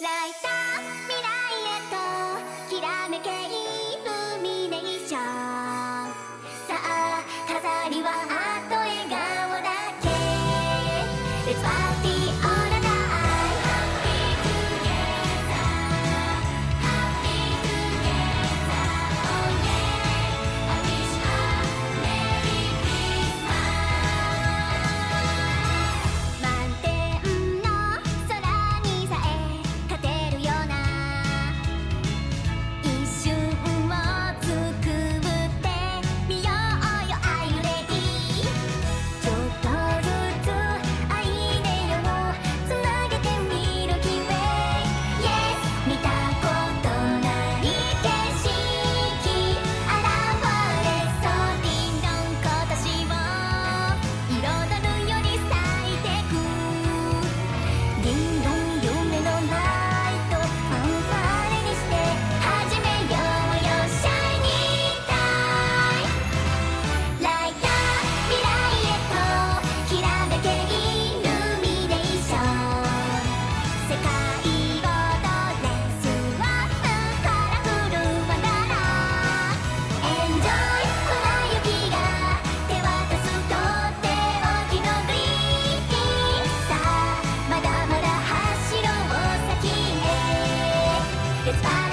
Lại ta It's